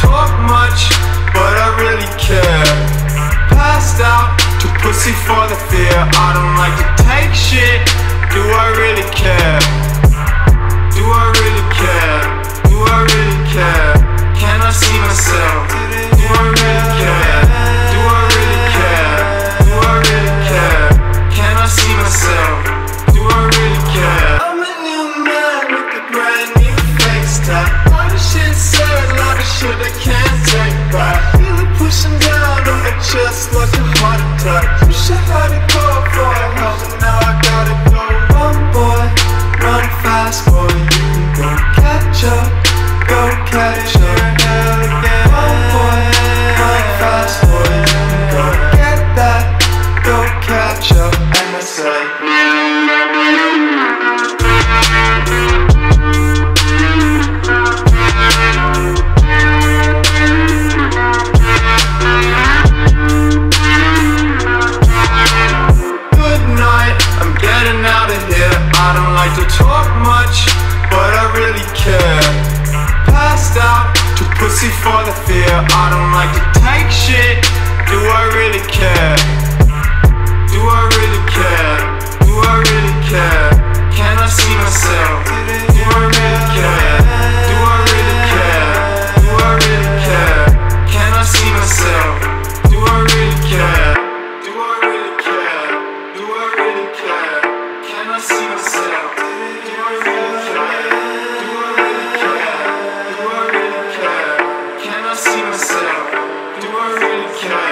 talk much, but I really care. Passed out to pussy for the fear. I don't like to take. Chest like a heart attack. Wish I had it for help, but now I gotta go. Run, boy, run fast, boy. You go catch up, go catch up. Run, boy, run fast, boy. Go get that, go catch up. And I say. Like to talk much, but I really care. Passed out to pussy for the fear. I don't like to take shit. Do I really care? Do I really care? Do I really care? Can I see myself? Do I really care? Do I really care? Do I really care? Can I see myself? Do I really care? Do I really care? Do I really care? Can I see myself? Myself? Do I really care?